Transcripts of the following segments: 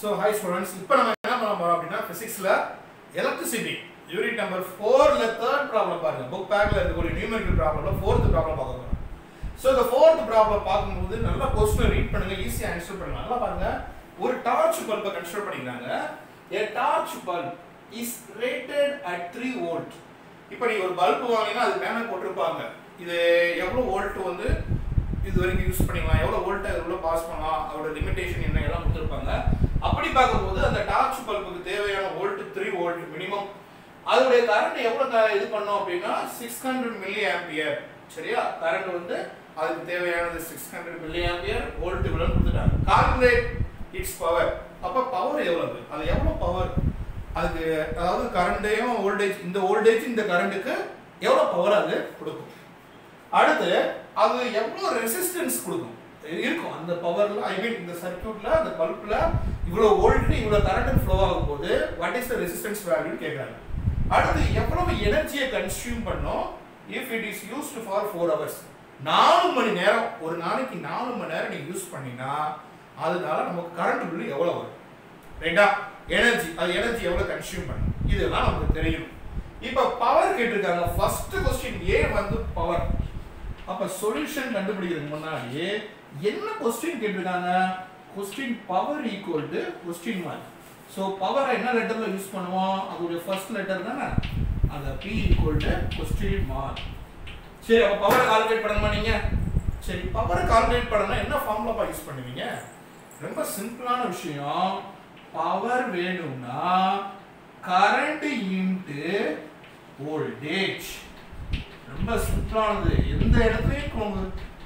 So high students இப்போ நம்ம என்ன பண்ண போகிறோம் அப்படின்னா ஃபிசிக்ஸில் எலக்ட்ரிசிட்டி யூனிட் நம்பர் ஃபோரில் தேர்ட் ப்ராப்ளம் பாருங்கள் புக் பேக்கில் இருக்கக்கூடிய நியூமெரிக்கல் ப்ராப்ளம்ல ஃபோர்த் ப்ராப்ளம் பார்க்க போறோம். ஸோ இந்த ஃபோர்த் ப்ராப்ளம் பார்க்கும்போது நல்லா கொஸ்டின் ரீட் பண்ணுங்கள் ஈஸியாக ஆன்சர் பண்ணுங்க. நல்லா பாருங்க. ஒரு டார்ச் பல்பை கன்சிடர் பண்ணிக்கிறாங்க a torch bulb is rated at three volt இப்போ நீங்கள் ஒரு பல்ப் வாங்கினா அது மேலே போட்டிருப்பாங்க. இது எவ்வளோ வோல்ட் வந்து இது வரைக்கும் யூஸ் பண்ணிக்கலாம். எவ்வளோ வோல்ட் அது உள்ள பாஸ் பண்ணலாம். அதோட லிமிடேஷன் என்ன எல்லாம் கொடுத்துருப்பாங்க. அப்படி பார்க்கும்போது அந்த டார்ச் பல்புக்கு தேவையான வோல்ட் த்ரீ வோல்ட் மினிமம் அதோடைய கரண்ட் எவ்வளோ இது பண்ணோம் அப்படின்னா சிக்ஸ் ஹண்ட்ரட் மில்லி ஆம்பியர் சரியா? கரண்ட் வந்து அதுக்கு தேவையானது six hundred milli ampere volt இவ்வளோ கொடுத்துட்டாங்க. கால்குலேட் இட்ஸ் பவர் அப்போ பவர் எவ்வளவு? அது எவ்வளோ பவர் அதுக்கு அதாவது கரண்டையும் வோல்டேஜ் இந்த வோல்டேஜ் இந்த கரண்ட்டுக்கு எவ்வளோ பவர் அது கொடுக்கும்? அடுத்து அது எவ்வளோ ரெசிஸ்டன்ஸ் கொடுக்கும்? இருக்கும். அந்த பவர்ல ஐ மீன் இந்த சர்க்கியூட்ல அந்த பல்ப்ல இவ்வளோ வோல்ட் இவ்வளோ கரண்ட் ஃப்ளோ ஆகும் போது வாட் இஸ் த ரெசிஸ்டன்ஸ் வேல்யூன்னு கேட்குறாங்க அடுத்து எவ்வளவு எனர்ஜியை கன்சியூம் பண்ணோம்? If it is used for four hours நாலு மணி நேரம். ஒரு நாளைக்கு நாலு மணி நேரம் நீ யூஸ் பண்ணினா அதனால நமக்கு கரண்ட் பில் எவ்வளோ வரும்? ரைட்டா எனர்ஜி அது எனர்ஜி எவ்வளவு கன்சியூம் பண்ணும்? இதெல்லாம் நமக்கு தெரியும். இப்போ பவர் கேட்டிருக்காங்க. ஃபர்ஸ்ட் கொஸ்டின் ஏ வந்து பவர் அப்ப சொல்யூஷன் கண்டுபிடிக்கிறதுக்கு முன்னாடியே என்ன கொஸ்டின் கேட்டிருக்காங்க? Question power equal to question one so பவரை என்ன லெட்டரில் யூஸ் பண்ணுவோம்? அதோடைய ஃபர்ஸ்ட் லெட்டர் தானே? அந்த P equal to question mark சரி அப்போ பவரை கால்குலேட் பண்ணணுமா நீங்கள் சரி பவரை கால்குலேட் பண்ணணும் என்ன ஃபார்முலாப்பா யூஸ் பண்ணுவீங்க? ரொம்ப சிம்பிளான விஷயம். பவர் வேணும்னா கரண்ட் இன்ட்டு வோல்டேஜ் ரொம்ப சிம்பிளானது எந்த இடத்துலையும்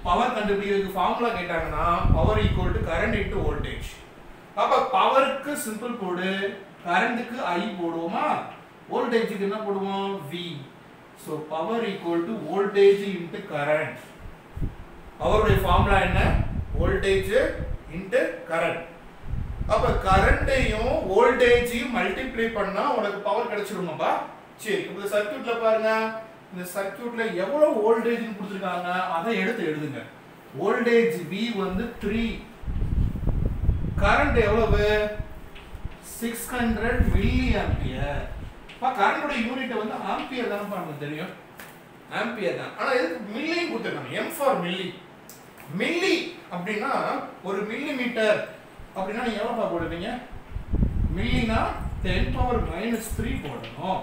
பவர் கண்டுபிடிக்கிறதுக்கு ஃபார்முலா கேட்டாங்கன்னா power equal to current into voltage அப்போ பவருக்கு சிம்பிள் போடு கரண்ட்டுக்கு ஐ போடுவோமா? வோல்டேஜுக்கு என்ன போடுவோம்? V so power equal to voltage into current பவருடைய formula என்ன? வோல்டேஜ் இன்ட்டு கரண்ட் அப்போ கரண்ட்டையும் வோல்டேஜையும் மல்டிப்ளை பண்ணால் உனக்கு பவர் கிடைச்சிருமாப்பா சரி இப்போ சர்க்யூட்ல பாருங்கள் இந்த சர்க்கியூட்ல எவ்வளவு வோல்டேஜ் கொடுத்துருக்காங்க அதை எடுத்து எழுதுங்க. வோல்டேஜ் வி வந்து த்ரீ கரண்ட் எவ்வளவு? சிக்ஸ் ஹண்ட்ரட் மில்லி ஆம்பியர் கரண்டோட யூனிட் வந்து ஆம்பியர் தானே நமக்கு தெரியும்? ஆம்பியர் தான். ஆனால் எதுக்கு மில்லியும் கொடுத்துருக்காங்க. எம் ஃபார் மில்லி மில்லி அப்படின்னா ஒரு மில்லி மீட்டர் அப்படின்னா நீங்கள் எவ்வளோப்பா போடுவீங்க மில்லினா டென் பவர் மைனஸ் த்ரீ போடணும்.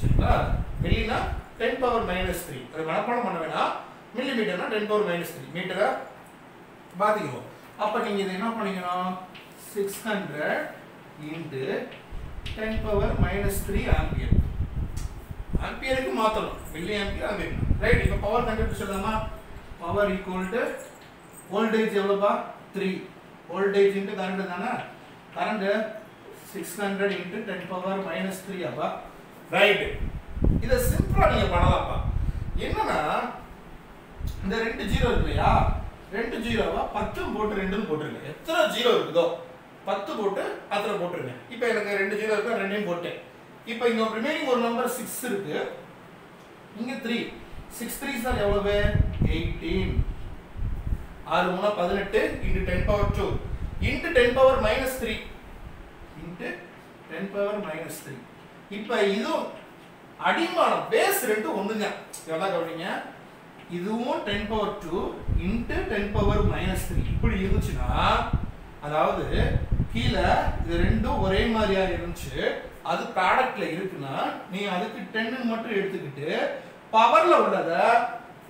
சரிங்களா மில்லினா டென் பவர் மைனஸ் த்ரீ அது மனப்பாடம் பண்ண வேணாம். மில்லி மீட்டர்னா டென் பவர் மைனஸ் த்ரீ மீட்டரை பாதிக்கும் அப்போ நீங்கள் இதை என்ன பண்ணிக்கணும்? Six hundred into ten power minus three ampere ஆம்பியருக்கு மாற்றணும் மில்லி ஆம்பியர் ஆம்பியர் ரைட் இப்போ பவர் கண்டுபிடிச்சிடலாமா பவர் ஈக்குவல் டு வோல்டேஜ் எவ்வளோப்பா? த்ரீ வோல்டேஜ் இன்ட்டு கரண்ட் தானே? Current six hundred into ten power minus three அப்பா. ரைட் இதை சிம்பிளாக நீங்கள் பண்ணலாம்ப்பா. என்னன்னா இந்த ரெண்டு ஜீரோ இருக்கு இல்லையா? ரெண்டு ஜீரோவா பத்தும் போட்டு ரெண்டும் போட்டுருங்க. எத்தனை ஜீரோ இருக்குதோ? பத்து போட்டு அத்தனை போட்டுருங்க. இப்போ எனக்கு ரெண்டு ஜீரோ இருக்கு? ரெண்டையும் போட்டேன். இப்போ இங்க ரிமைனிங் ஒரு நம்பர் சிக்ஸ் இருக்கு. இங்க த்ரீ சிக்ஸ் த்ரீ சார் எவ்வளவு? எயிட்டீன் ஆறு மூணா பதினெட்டு into ten power two into ten power minus three into ten power minus three இப்போ இதுவும் அடிமானம் பேஸ் ரெண்டும் ஒண்ணுங்க. எவ்வளோ கவனிங்க? இதுவும் ten power two into ten power minus three இப்படி இருந்துச்சுன்னா அதாவது கீழே இது ரெண்டும் ஒரே மாதிரியா இருந்துச்சு. அது ப்ராடக்ட்ல இருக்குன்னா நீ அதுக்கு டென்னு மட்டும் எடுத்துக்கிட்டு பவர்ல உள்ளத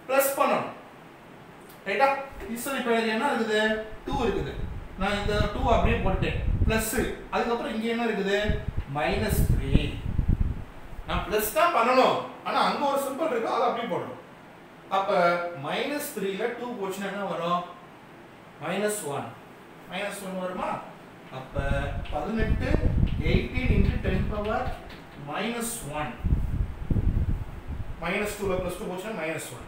ப்ளஸ் பண்ணணும். ரைட்டா இசை இப்போ என்ன இருக்குது? டூ இருக்குது. நான் இந்த டூ அப்படியே போட்டேன் ப்ளஸ் அதுக்கப்புறம் இங்கே என்ன இருக்குது? மைனஸ் த்ரீ நான் ப்ளஸ் தான் பண்ணணும். ஆனால் அங்கே ஒரு சிம்பிள் இருக்கு அதை அப்படியே போடணும். அப்போ மைனஸ் த்ரீல டூ போச்சுன்னா என்ன வரும்? மைனஸ் ஒன் மைனஸ் ஒன் வருமா? அப்போ பதினெட்டு eighteen into ten power minus one minus டூவில் ப்ளஸ் டூ போச்சுன்னா மைனஸ் ஒன்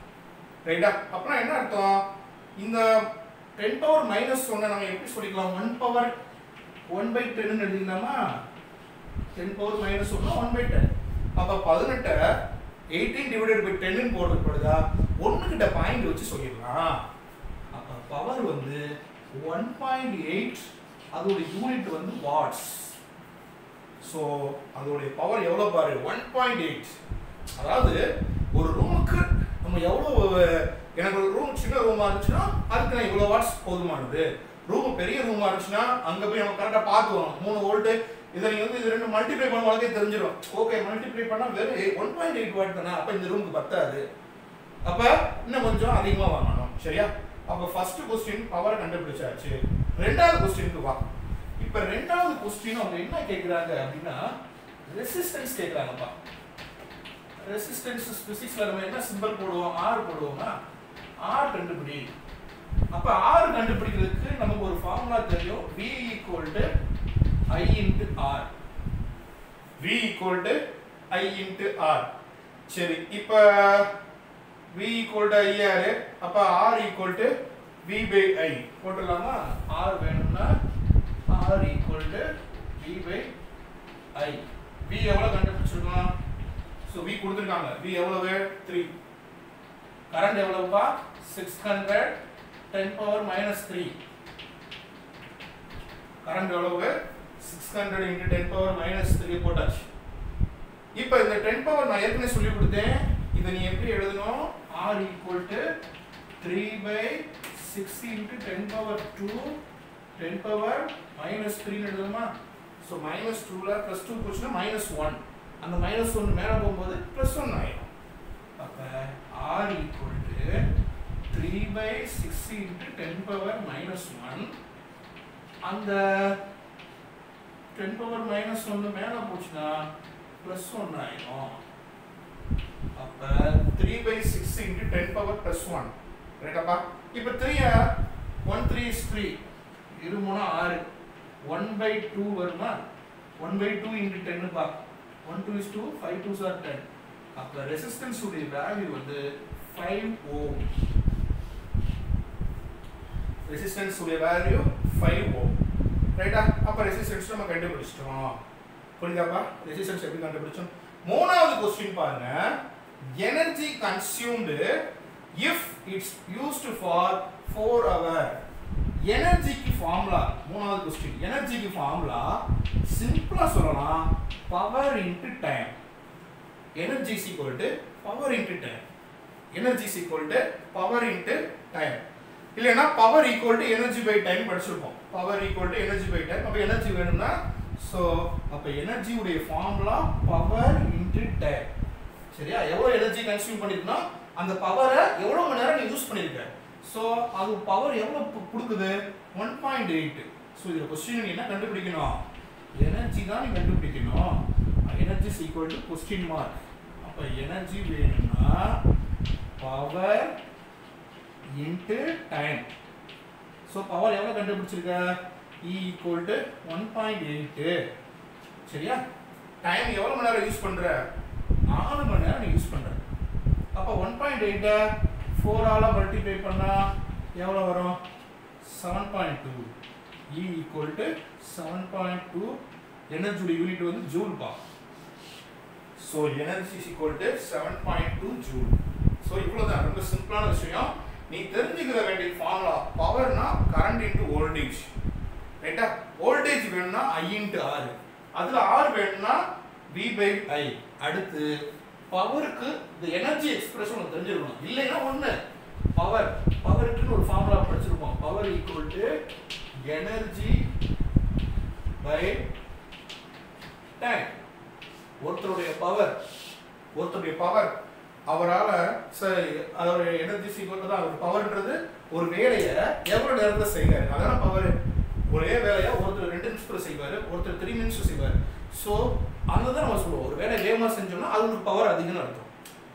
ரைட்டா அப்புறம் என்ன அர்த்தம்? இந்த டென் பவர் மைனஸ் ஒன்னை நம்ம எப்படி சொல்லிக்கலாம்? ஒன் பவர் ஒன் பை டென்னு எழுதிக்கலாமா டென் பவர் மைனஸ் ஒன்னா ஒன் பை டென் அப்போ பதினெட்டை எயிட்டீன் டிவைடட் பை டென்னு போடுறது பொழுதா ஒன்று கிட்ட பாயிண்ட் வச்சு சொல்லிடலாம். அப்போ பவர் வந்து ஒன் பாயிண்ட் எயிட் அதோட யூனிட் வந்து வாட்ஸ் ஸோ அதோடைய பவர் எவ்வளோ பாரு? ஒன் பாயிண்ட் எயிட் அதாவது ஒரு ரூமுக்கு நம்ம எவ்வளோ எனக்கு ஒரு ரூம் சின்ன ரூமாக இருந்துச்சுன்னா அதுக்கு நான் இவ்வளோ வாட்ஸ் போதுமானது. ரூம் பெரிய ரூமாக இருந்துச்சுன்னா அங்கே போய் நம்ம கரெக்டாக பார்த்துக்கணும். மூணு வோல்ட்டு இதை நீங்கள் வந்து இது ரெண்டு மல்டிப்ளை பண்ண தெரிஞ்சிடும் ஓகே மல்டிப்ளை பண்ணால் வெறும் ஒன் பாயிண்ட் எயிட் வாட் தானே. அப்போ இந்த ரூமுக்கு பத்தாது. அப்போ இன்னும் கொஞ்சம் அதிகமாக வாங்கணும். சரியா? அப்போ ஃபர்ஸ்ட் கொஸ்டின் பவரை கண்டுபிடிச்சாச்சு. ரெண்டாவது கொஸ்டினுக்கு வா. இப்போ ரெண்டாவது கொஸ்டின் அவங்க என்ன கேட்குறாங்க அப்படின்னா ரெசிஸ்டன்ஸ் கேட்குறாங்கப்பா ரெசிஸ்டன்ஸ் பிசிக்ஸ்ல நம்ம என்ன சிம்பிள் போடுவோம்? ஆர் போடுவோம்னா ஆர் கண்டுபிடி. அப்ப ஆர் கண்டுபிடிக்கிறதுக்கு நமக்கு ஒரு ஃபார்முலா தெரியும். V equal to I into R V equal to I into R சரி இப்போ V equal to I R அப்ப R equal to V by I போட்டுடலாமா R வேணும்னா R equal to V by I V எவ்வளவு கண்டுபிடிச்சிருக்கோம் so V கொடுத்துருக்காங்க V எவ்வளவு three current எவ்வளவுப்பா six hundred ten power minus three current எவ்வளவு six hundred into ten power minus three போட்டாச்சு இப்போ இந்த ten power நான் ஏற்கனவே சொல்லி கொடுத்தேன் இதை நீ எப்படி எழுதணும்? R equal to three by six into ten power two ten power minus த்ரீன்னு எழுதணுமா? ஸோ மைனஸ் டூவில் ப்ளஸ் டூ போச்சுன்னா மைனஸ் ஒன் அந்த மைனஸ் ஒன் மேலே போகும்போது ப்ளஸ் ஒன் ஆயிடும். அப்போ R equal to three by six into ten power minus one அந்த டென் பவர் மைனஸ் ஒன்று மேலே போச்சுன்னா ப்ளஸ் ஒன் ஆயிடும் அப்போ three by six into ten power plus one ரைட்டாப்பா இப்போ த்ரீயா ஒன் த்ரீ இஸ் த்ரீ இரு மூணு ஆறு. ஒன் பை டூ வருமா? One by two into டென்னுப்பா one two is two five two sir ten அப்போ ரெசிஸ்டன்ஸ் உடைய வேல்யூ வந்து ஃபைவ் ஓம் ரெசிஸ்டன்ஸ் உடைய வேல்யூ ஃபைவ் ஓம் ரைட்டா அப்போ ரெசிஸ்டன்ஸ் நம்ம கண்டுபிடிச்சிட்டோம். புரியுதாப்பா ரெசிஸ்டன்ஸ் எப்படி கண்டுபிடிச்சோம்? மூணாவது கொஸ்டின் பாருங்க. Energy consumed if it's used for four hour எனர்ஜிக்கு formula மூணாவது கொஸ்டின் எனர்ஜிக்கு ஃபார்முலா சிம்பிளாக சொல்லலாம். Power into time energy is equal to power into time energy is equal to power into time இல்லைன்னா power equal to energy by time படிச்சிருப்போம். Power equal to energy by time அப்போ energy வேணும்னா so அப்போ எனர்ஜியுடைய formula power into time சரியா? எவ்வளோ energy consume பண்ணிருக்குன்னா அந்த பவரை எவ்வளோ மணி நேரம் நீ யூஸ் பண்ணியிருக்க ஸோ அது பவர் எவ்வளோ கொடுக்குது? ஒன் பாயிண்ட் எயிட் ஸோ இதில் கொஸ்டின் நீ என்ன கண்டுபிடிக்கணும்? எனர்ஜி தான் நீ கண்டுபிடிக்கணும். Energy equal to question mark அப்போ எனர்ஜி வேணும்னா power into time so power எவ்வளோ கண்டுபிடிச்சிருக்க? E equal to one point eight சரியா? டைம் எவ்வளோ மணி நேரம் யூஸ் பண்ணுற நாலு மணி நேரம் நீ யூஸ் பண்ணுற அப்போ ஒன் பாயிண்ட் எயிட்டை ஃபோரால் மல்டிப்ளை பண்ணால் எவ்வளோ வரும்? Seven point two E equal to seven point two எனர்ஜியோட unit வந்து ஜூல் பா. So energy is equal to seven point two joule so இவ்வளோதான் ரொம்ப சிம்பிளான விஷயம். நீ தெரிஞ்சுக்கிற வேண்டிய ஃபார்முலா பவர்னா கரண்ட் இன்ட்டு வோல்டேஜ் ரைட்டா வோல்டேஜ் வேணும்னா ஐ இன்ட்டு ஆர் அதில் ஆர் வேணும்னா வி பை ஐ அடுத்து பவருக்கு இந்த எனர்ஜி எக்ஸ்பிரஷன் ஒன்று தெரிஞ்சிருக்கணும். இல்லைன்னா ஒன்று பவர் பவருக்குன்னு ஒரு ஃபார்முலா படிச்சிருப்போம். Power equal to energy by time ஒருத்தருடைய பவர் ஒருத்தருடைய பவர் அவரால் சரி அதோட எனர்ஜி சீக்கிரம் தான் அவர் பவர்ன்றது ஒரு வேலையை எவ்வளோ நேரத்தில் செய்வார் அதான் பவர் ஒரே வேலையை ஒருத்தர் ரெண்டு நிமிஷத்தில் செய்வார் ஒருத்தர் த்ரீ மினிட்ஸ் செய்வார். ஸோ அந்த தான் நம்ம சொல்லுவோம். ஒரு வேலை வேகமாக செஞ்சோம்னா அது ஒரு பவர் அதிகம்னு அர்த்தம்.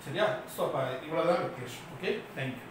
சரியா? ஸோ அப்போ இவ்வளோதான் வித்தியாசம். Okay thank you